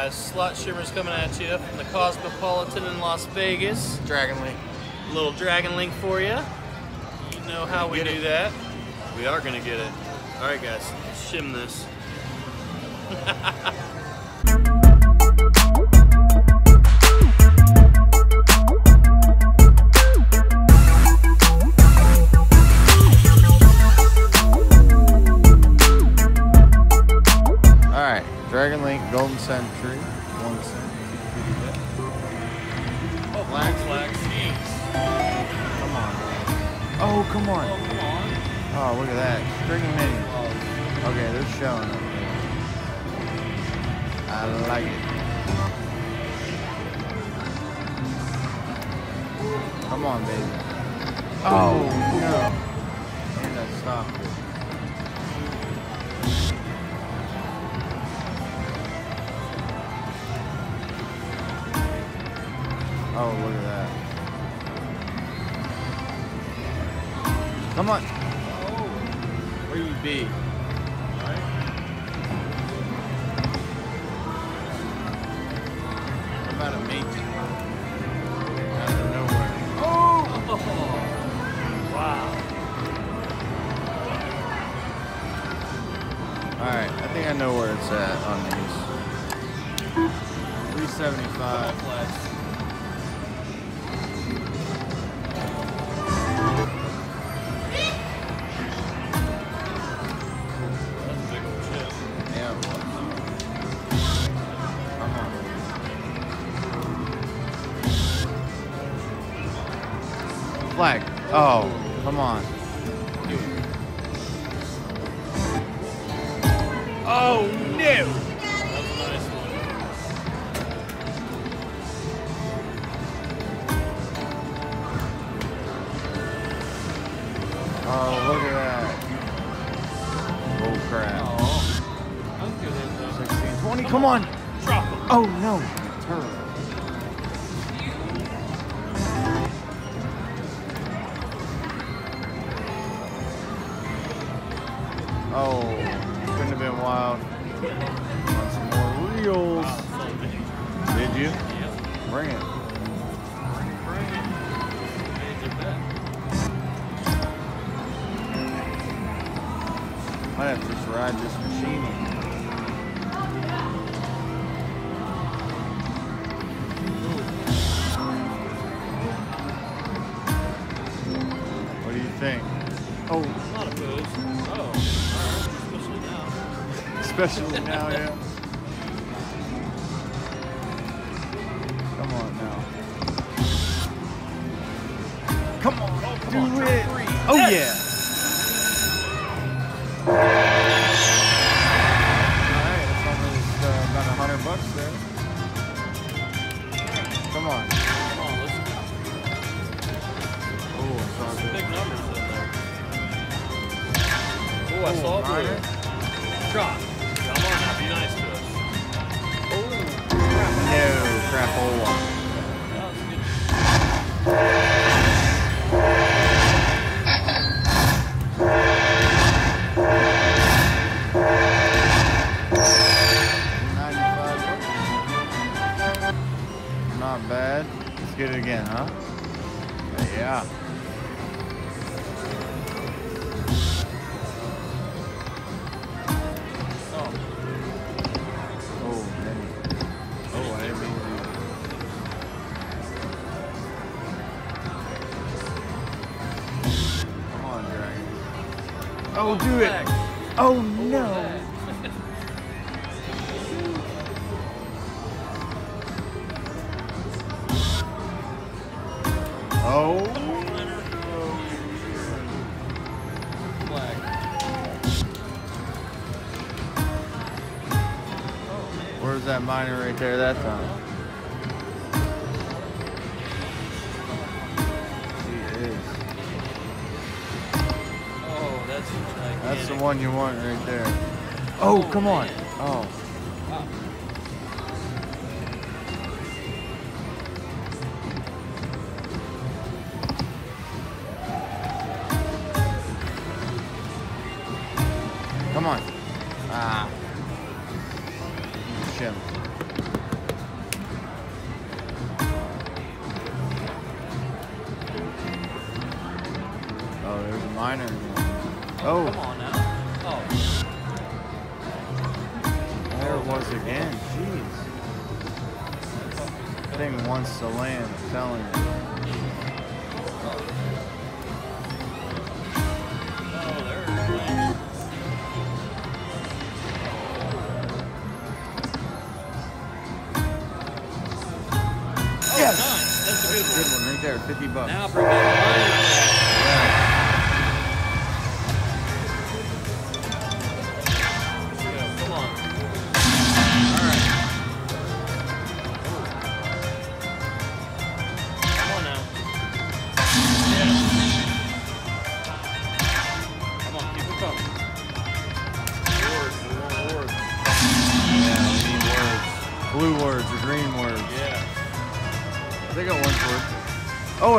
Guys, Slot Shimmer's coming at you from the Cosmopolitan in Las Vegas. Dragon Link. A Little Dragon Link for you. You know how we do it. that. We are gonna get it. All right, guys, let's shim this. I like it. Come on, baby. Oh, oh. no. And I stopped it. Oh, look at that. Come on. Where you be? Out of nowhere. Oh, wow. Alright, I think I know where it's at on these. 375. Flags. Flag. Oh, come on. Oh, no. That was a nice one. Oh, look at that. Oh, crap. Oh, that was good hit though. 16, 20, come on. Drop him. Oh, no. Turtle. Oh, couldn't have been wild. Want some more reels. Did you? Bring it. Might have to just ride this machine. Especially now, yeah. Come on now. Come on, Oh, come do on, it. three. Oh Yes. yeah. All right, that's almost uh, about a hundred bucks there. Come on. Come on, let's Oh, I saw some good. big numbers in there. Oh, I saw a Drop. No. Ninety-five bucks. Not bad. Let's get it again, huh? Yeah. Oh, no. Oh. Where's that minor right there that time? Uh, one you want right there. Oh, come on. Oh. It was. Jeez. Thing wants to land, I'm telling you. oh, there it. Oh, nice. That's a good one. Good one right there, 50 bucks. Now bring that line. Yeah.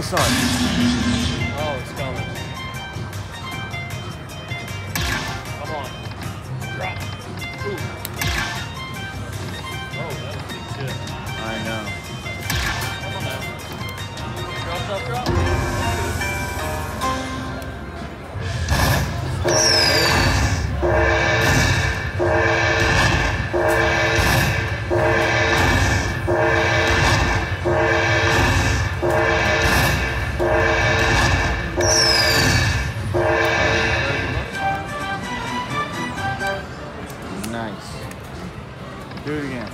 Oh, Do it again.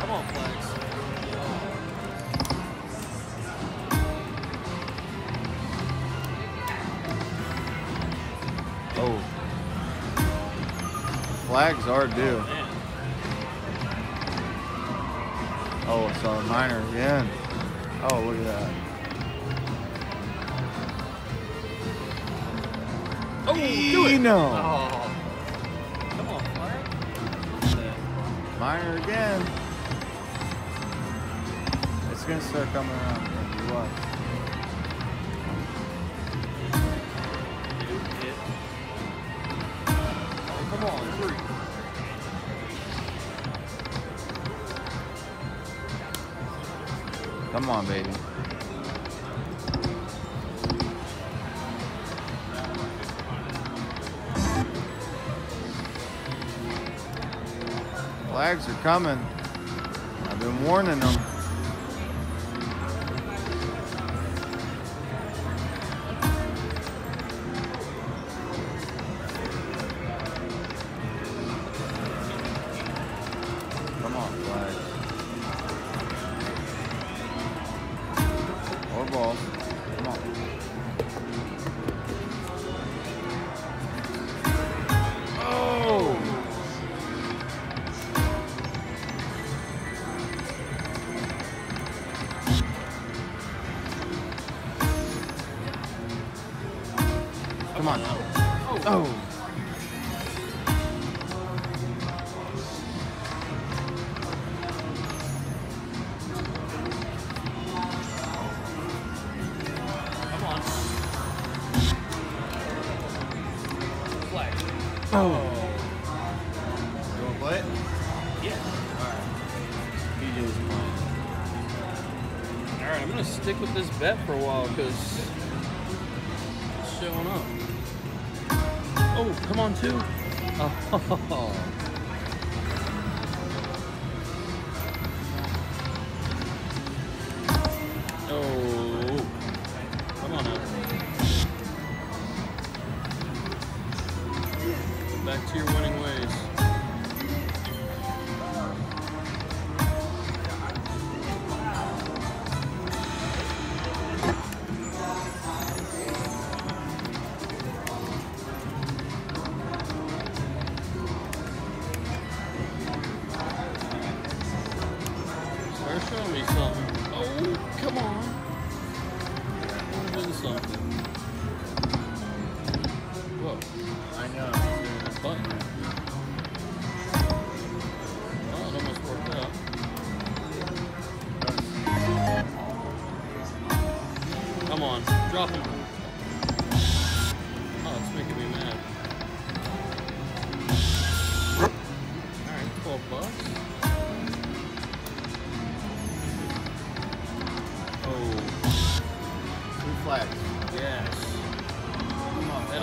Come on, Flags. Oh. Flags are due. Oh, I saw a minor again. Oh, look at that. Oh, do it. Oh. Come on, Flag. Minor again. It's gonna start coming around. What? Dude. Oh, come on, three. Come on, baby. Flags are coming. I've been warning them. Oh! You wanna play it? Yeah. Alright. PJ's playing. Alright, I'm gonna stick with this bet for a while because it's showing up. Oh, come on, two. Oh. Back to your winning ways.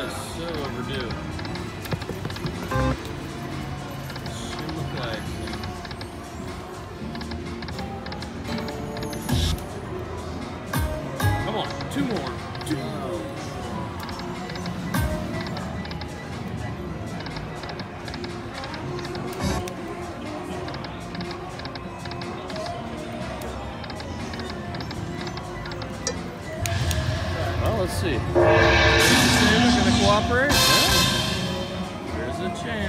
is so overdue.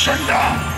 agenda!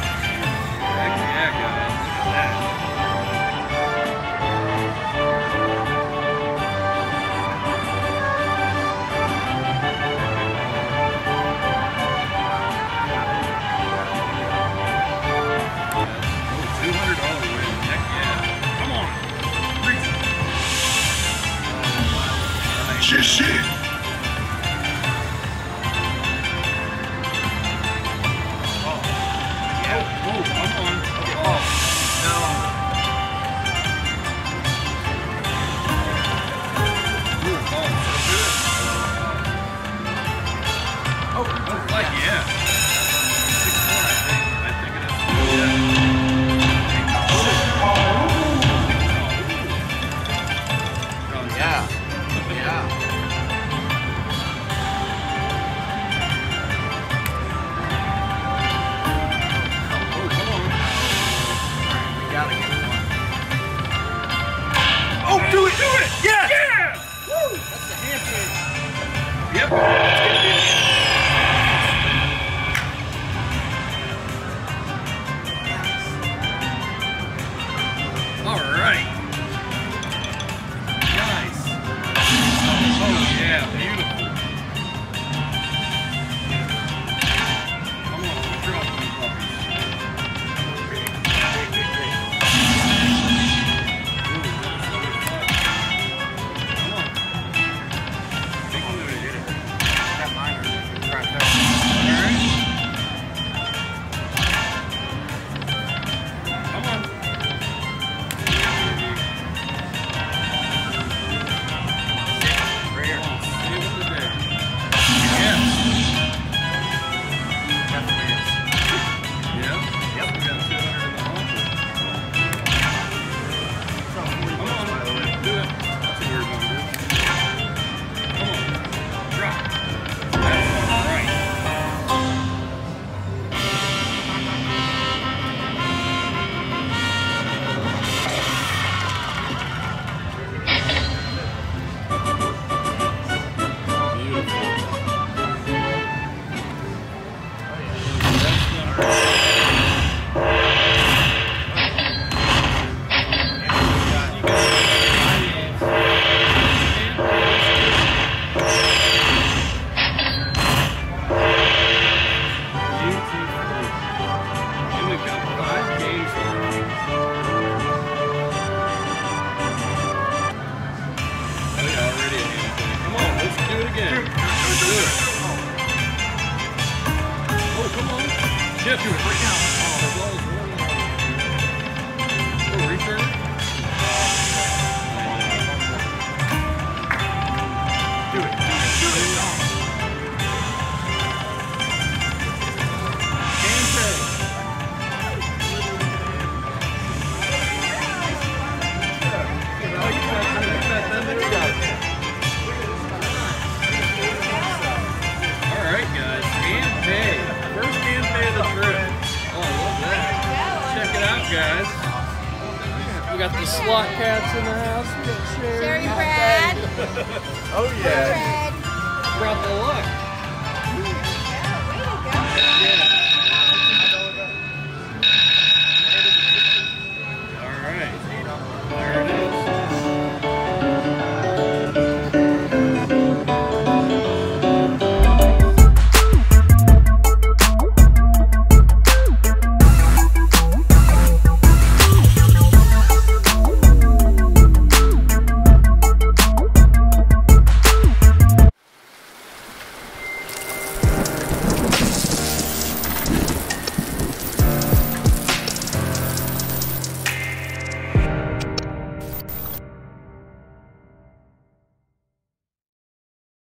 get to it right now. guys. We got the slot cats in the house. Sherry Brad. oh yeah. Brad. Brought the luck.